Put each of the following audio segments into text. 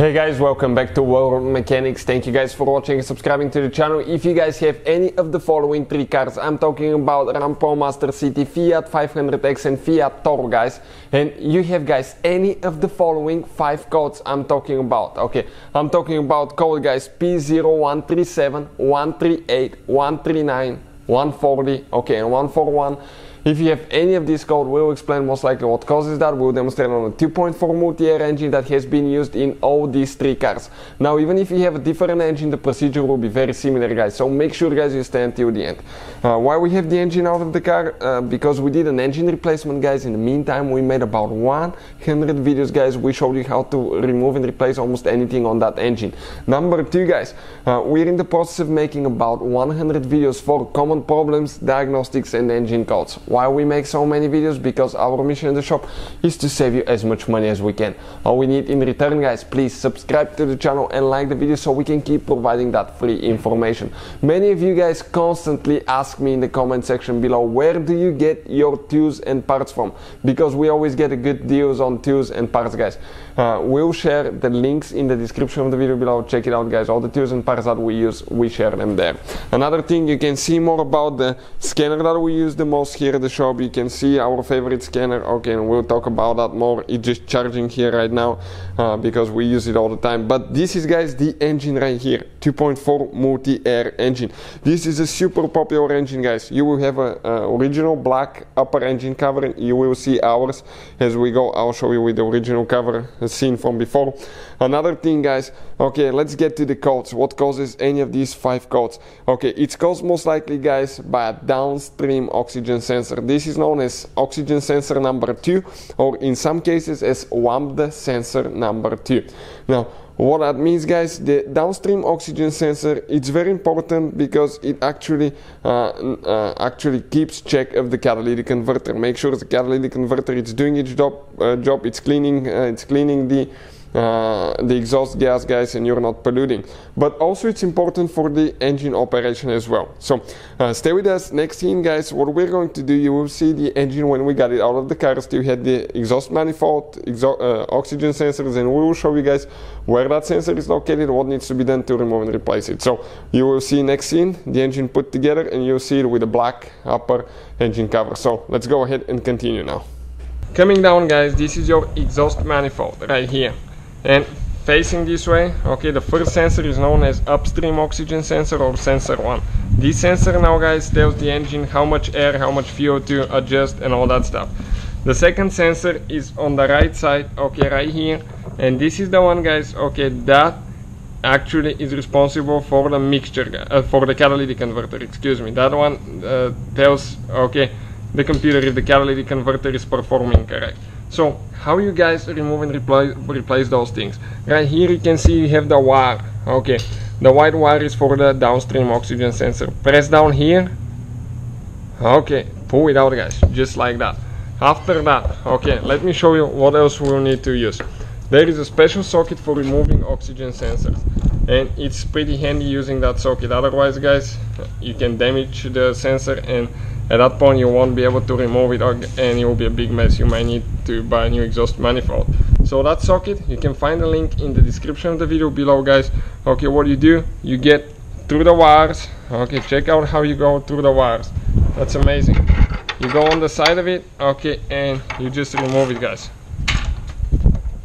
Hey guys, welcome back to World Mechanics. Thank you guys for watching and subscribing to the channel. If you guys have any of the following three cars, I'm talking about Ram ProMaster City, Fiat 500X and Fiat Toro guys, and you have guys any of the following five codes I'm talking about. Okay, I'm talking about code guys P0137, 138, 139, 140, okay, and 141. If you have any of these code, we'll explain most likely what causes that. We'll demonstrate on a 2.4 multi-air engine that has been used in all these three cars. Now, even if you have a different engine, the procedure will be very similar, guys. So make sure, guys, you stay until the end. Uh, why we have the engine out of the car? Uh, because we did an engine replacement, guys. In the meantime, we made about 100 videos, guys. We showed you how to remove and replace almost anything on that engine. Number two, guys, uh, we're in the process of making about 100 videos for common problems, diagnostics, and engine codes. Why we make so many videos? Because our mission in the shop is to save you as much money as we can. All we need in return, guys, please subscribe to the channel and like the video so we can keep providing that free information. Many of you guys constantly ask me in the comment section below, where do you get your tools and parts from? Because we always get a good deals on tools and parts, guys. Uh, we'll share the links in the description of the video below. Check it out, guys. All the tools and parts that we use, we share them there. Another thing, you can see more about the scanner that we use the most here the shop you can see our favorite scanner. Okay and we'll talk about that more. It's just charging here right now uh, because we use it all the time. But this is guys the engine right here 2.4 multi-air engine. This is a super popular engine guys. You will have a, a original black upper engine cover you will see ours as we go. I'll show you with the original cover seen from before. Another thing guys okay let's get to the codes. What causes any of these five codes? Okay it's caused most likely guys by a downstream oxygen sensor sensor. This is known as oxygen sensor number 2 or in some cases as lambda sensor number 2. Now what that means guys the downstream oxygen sensor it's very important because it actually uh, uh, actually keeps check of the catalytic converter make sure the catalytic converter is doing its job uh, job it's cleaning uh, it's cleaning the uh, the exhaust gas guys and you're not polluting. But also it's important for the engine operation as well. So uh, stay with us. Next scene guys what we're going to do you will see the engine when we got it out of the car. Still had the exhaust manifold uh, oxygen sensors and we will show you guys where that sensor is located what needs to be done to remove and replace it. So you will see next scene the engine put together and you'll see it with a black upper engine cover. So let's go ahead and continue now. Coming down guys this is your exhaust manifold right here and facing this way okay the first sensor is known as upstream oxygen sensor or sensor 1 this sensor now guys tells the engine how much air how much fuel to adjust and all that stuff. The second sensor is on the right side okay right here. And this is the one guys okay that actually is responsible for the mixture uh, for the catalytic converter excuse me. That one uh, tells okay the computer if the catalytic converter is performing correct so how you guys remove and replace, replace those things? Right here you can see you have the wire. Okay, the white wire is for the downstream oxygen sensor. Press down here. Okay, pull it out guys, just like that. After that, okay, let me show you what else we'll need to use. There is a special socket for removing oxygen sensors and it's pretty handy using that socket. Otherwise guys you can damage the sensor and at that point you won't be able to remove it and it will be a big mess. You might need to buy a new exhaust manifold. So that socket you can find the link in the description of the video below guys. Okay what you do you get through the wires. Okay check out how you go through the wires. That's amazing. You go on the side of it okay and you just remove it guys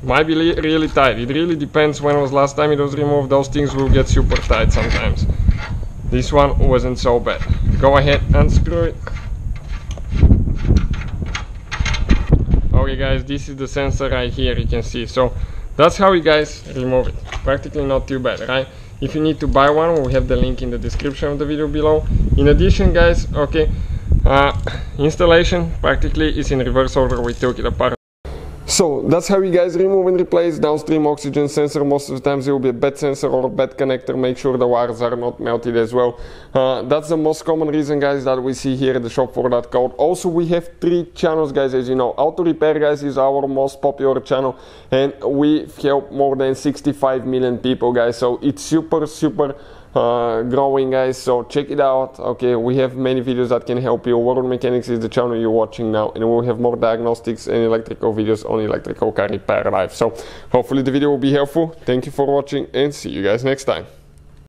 might be really tight. It really depends when was last time it was removed. Those things will get super tight sometimes. This one wasn't so bad. Go ahead unscrew it. Okay guys this is the sensor right here you can see. So that's how you guys remove it. Practically not too bad right? If you need to buy one we have the link in the description of the video below. In addition guys okay uh, installation practically is in reverse order. We took it apart so that's how you guys remove and replace downstream oxygen sensor. Most of the times it will be a bad sensor or a bad connector. Make sure the wires are not melted as well. Uh, that's the most common reason guys that we see here in the shop for that code. Also we have three channels guys as you know. Auto Repair guys is our most popular channel and we help more than 65 million people guys. So it's super super uh, growing guys. So check it out okay? We have many videos that can help you. World mechanics is the channel you're watching now and we'll have more diagnostics and electrical videos on electrical car repair life so hopefully the video will be helpful. Thank you for watching and see you guys next time